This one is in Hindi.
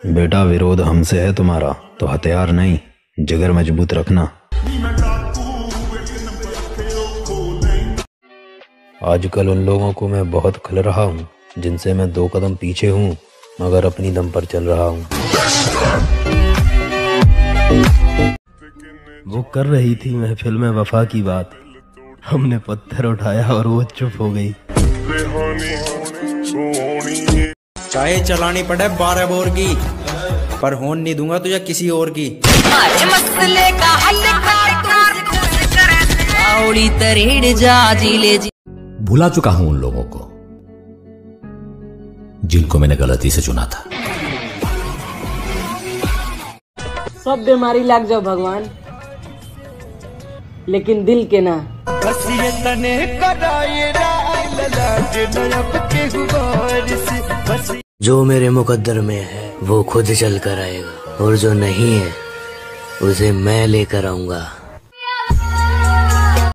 बेटा विरोध हमसे है तुम्हारा तो हथियार नहीं, जिगर मज़बूत रखना। आजकल उन लोगों को मैं बहुत खल रहा हूँ, जिनसे मैं दो कदम पीछे हूँ, मगर अपनी दम पर चल रहा हूँ। वो कर रही थी महफिल में वफा की बात। हमने पत्थर उठाया और वो चुप हो गई। चाहे चलानी पड़े बारह बोर की पर होन नहीं दूँगा तुझे किसी और की। मसले का हल आवड़ी तरेड़ जा ज़िले जी। भुला चुका हूँ उन लोगों को जिनको मैंने गलती से चुना था। सब बीमारी लग जाओ भगवान लेकिन दिल के ना। जो मेरे मुकद्दर में है, वो खुद चल कर आएगा। और जो नहीं है, उसे मैं लेकर आऊँगा।